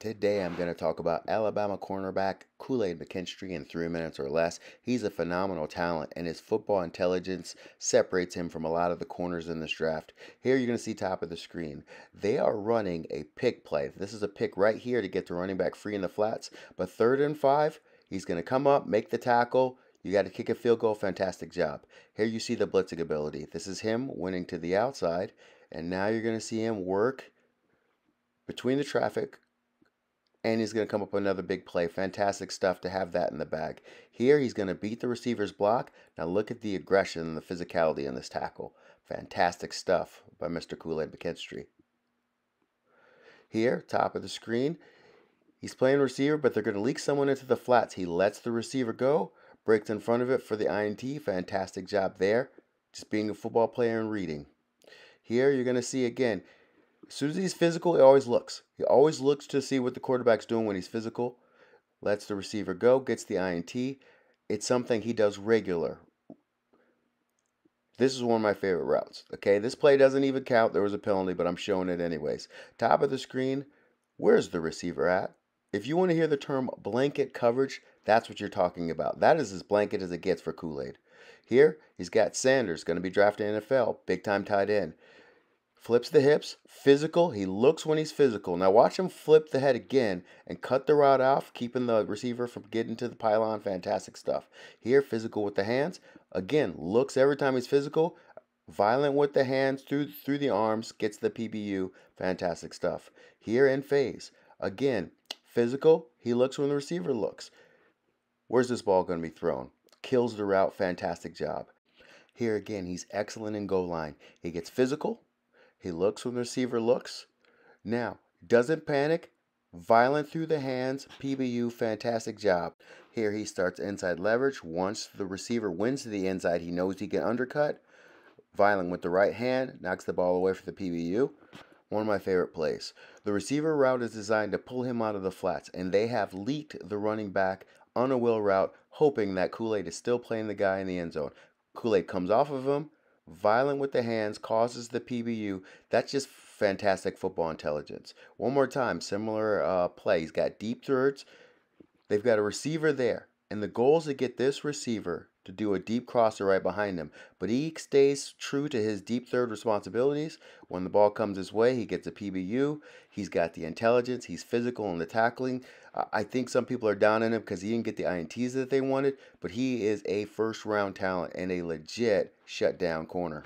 Today I'm going to talk about Alabama cornerback Kool-Aid McKinstry in three minutes or less. He's a phenomenal talent and his football intelligence separates him from a lot of the corners in this draft. Here you're going to see top of the screen. They are running a pick play. This is a pick right here to get the running back free in the flats. But third and five, he's going to come up, make the tackle. You got to kick a field goal. Fantastic job. Here you see the blitzing ability. This is him winning to the outside. And now you're going to see him work between the traffic, and he's going to come up with another big play. Fantastic stuff to have that in the bag. Here, he's going to beat the receiver's block. Now, look at the aggression and the physicality in this tackle. Fantastic stuff by Mr. Kool-Aid McKinstry. Here, top of the screen, he's playing receiver, but they're going to leak someone into the flats. He lets the receiver go, breaks in front of it for the INT. Fantastic job there. Just being a football player and reading. Here, you're going to see again, as soon as he's physical, he always looks. He always looks to see what the quarterback's doing when he's physical. Lets the receiver go, gets the INT. It's something he does regular. This is one of my favorite routes. Okay, this play doesn't even count. There was a penalty, but I'm showing it anyways. Top of the screen, where's the receiver at? If you want to hear the term blanket coverage, that's what you're talking about. That is as blanket as it gets for Kool-Aid. Here, he's got Sanders, going to be drafted NFL, big time tight end flips the hips, physical. He looks when he's physical. Now watch him flip the head again and cut the route off, keeping the receiver from getting to the pylon. Fantastic stuff. Here, physical with the hands. Again, looks every time he's physical. Violent with the hands through through the arms, gets the PBU. Fantastic stuff. Here in phase. Again, physical. He looks when the receiver looks. Where's this ball going to be thrown? Kills the route. Fantastic job. Here again, he's excellent in goal line. He gets physical, he looks when the receiver looks. Now, doesn't panic. Violent through the hands. PBU, fantastic job. Here he starts inside leverage. Once the receiver wins to the inside, he knows he can undercut. Violent with the right hand. Knocks the ball away for the PBU. One of my favorite plays. The receiver route is designed to pull him out of the flats, and they have leaked the running back on a wheel route, hoping that Kool-Aid is still playing the guy in the end zone. Kool-Aid comes off of him, violent with the hands, causes the PBU. That's just fantastic football intelligence. One more time, similar uh, play. He's got deep thirds. They've got a receiver there. And the goal is to get this receiver to do a deep crosser right behind him. But he stays true to his deep third responsibilities. When the ball comes his way, he gets a PBU. He's got the intelligence. He's physical in the tackling. I think some people are down on him because he didn't get the INTs that they wanted. But he is a first round talent and a legit shutdown corner.